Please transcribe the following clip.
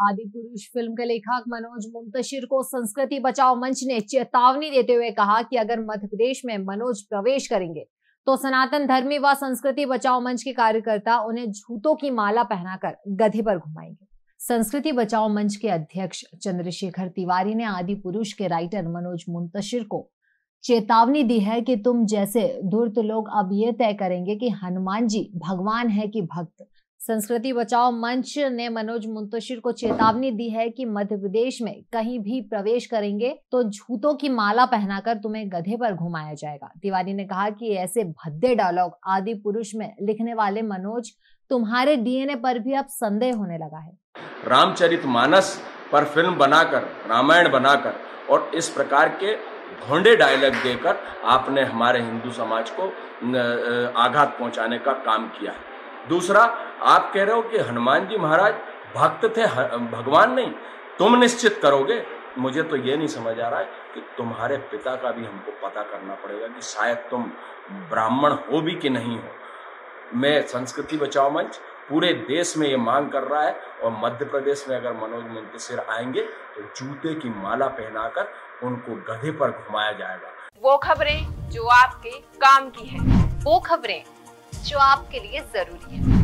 आदि पुरुष फ़िल्म के लेखक मनोज मुंतशिर को संस्कृति बचाओ मंच ने चेतावनी देते हुए कहा कि अगर मध्य प्रदेश में मनोज प्रवेश करेंगे तो सनातन धर्मी व संस्कृति बचाओ मंच के कार्यकर्ता उन्हें झूठों की माला पहनाकर गधे पर घुमाएँगे। संस्कृति बचाओ मंच के अध्यक्ष चंद्रशेखर तिवारी ने आदि पुरुष के राइटर मनोज मुंतशिर को चेतावनी दी है कि तुम जैसे धूर्त लोग अब ये तय करेंगे कि हनुमान जी भगवान है कि भक्त। संस्कृति बचाओ मंच ने मनोज मुंतशिर को चेतावनी दी है कि मध्य प्रदेश में कहीं भी प्रवेश करेंगे तो झूठों की माला पहनाकर तुम्हें गधे पर घुमाया जाएगा। तिवारी ने कहा कि ऐसे भद्दे डायलॉग आदि पुरुष में लिखने वाले मनोज तुम्हारे डीएनए पर भी अब संदेह होने लगा है। रामचरित मानस पर फ़िल्म बनाकर, रामायण बनाकर और इस प्रकार के भोंडे डायलॉग देकर आपने हमारे हिंदू समाज को आघात पहुँचाने का काम किया दूसरा आप कह रहे हो कि हनुमान जी महाराज भक्त थे भगवान नहीं। तुम निश्चित करोगे। मुझे तो ये नहीं समझ आ रहा है कि तुम्हारे पिता का भी हमको पता करना पड़ेगा कि शायद तुम ब्राह्मण हो भी कि नहीं हो। मैं संस्कृति बचाओ मंच, पूरे देश में ये मांग कर रहा है और मध्य प्रदेश में अगर मनोज मुंतशिर आएँगे तो जूते की माला पहनाकर उनको गधे पर घुमाया जाएगा। वो खबरें जो आपके काम की है, वो खबरें जो आपके लिए ज़रूरी है।